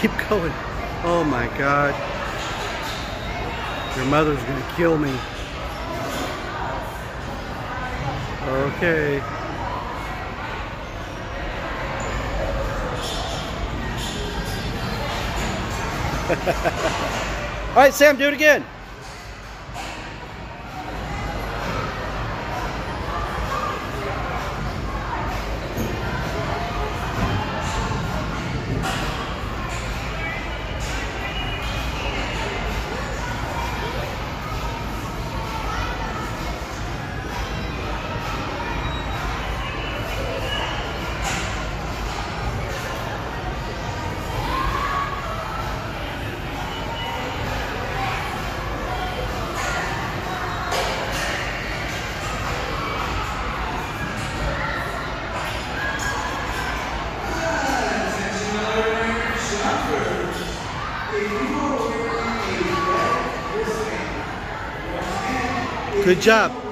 keep going. Oh my God. Your mother's gonna kill me. Okay. All right, Sam, do it again. Good job.